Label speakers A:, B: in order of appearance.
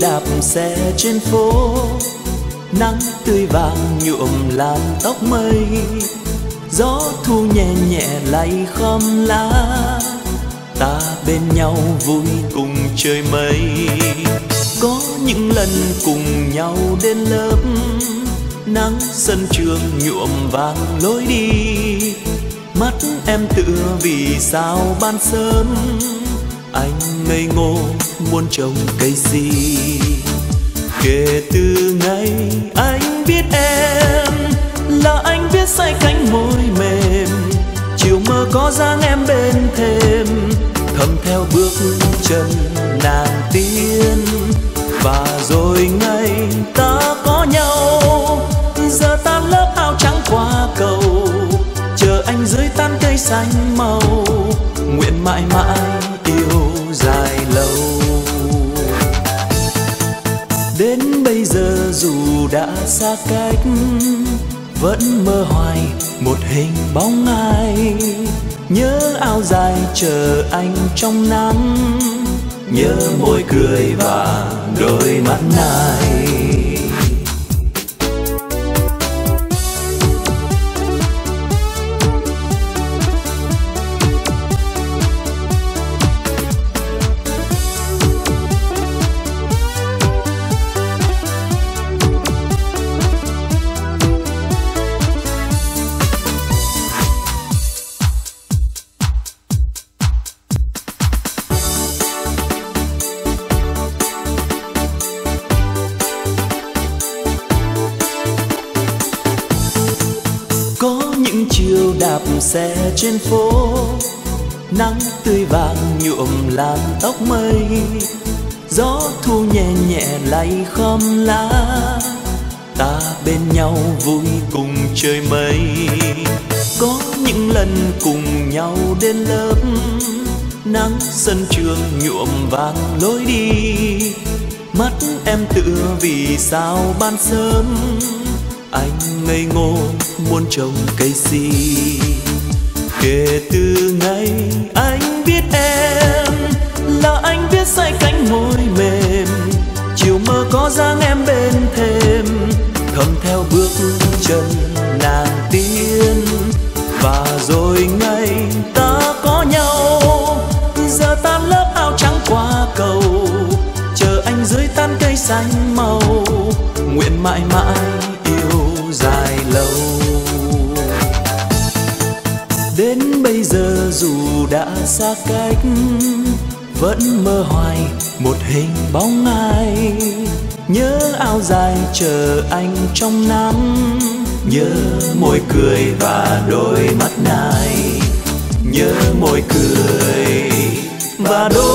A: đạp xe trên phố. Nắng tươi vàng nhuộm làm tóc mây. Gió thu nhẹ nhẹ lay khom lá ta bên nhau vui cùng trời mây. Có những lần cùng nhau đến lớp. Nắng sân trường nhuộm vàng lối đi. Mắt em tựa vì sao ban sớm anh ngây ngô muốn trồng cây gì? Kể từ ngày anh biết em là anh biết say cánh môi mềm. Chiều mơ có dáng em bên thêm, thầm theo bước chân nàng tiên. Và rồi ngày ta có nhau giờ tan lớp áo trắng qua cầu. Chờ anh dưới tan cây xanh màu nguyện mãi mãi yêu dài lâu. Đến bây giờ dù đã xa cách, vẫn mơ hoài một hình bóng ai. Nhớ áo dài chờ anh trong nắng, nhớ môi cười và đôi mắt này Những chiều đạp xe trên phố. Nắng tươi vàng nhuộm làm tóc mây. Gió thu nhẹ nhẹ lay khom lá ta bên nhau vui cùng trời mây. Có những lần cùng nhau đến lớp. Nắng sân trường nhuộm vàng lối đi. Mắt em tựa vì sao ban sớm? Anh ngây ngô muốn trồng cây si kể từ ngày anh biết em là anh biết say cánh môi mềm. Chiều mơ có dáng em bên thêm, thầm theo bước chân nàng tiên. Và rồi ngày ta có nhau giờ tan lớp áo trắng qua cầu. Chờ anh dưới tan cây xanh màu nguyện mãi mãi lâu. Đến bây giờ dù đã xa cách, vẫn mơ hoài một hình bóng ai. Nhớ áo dài chờ anh trong nắng, nhớ môi cười và đôi mắt này nhớ môi cười và đôi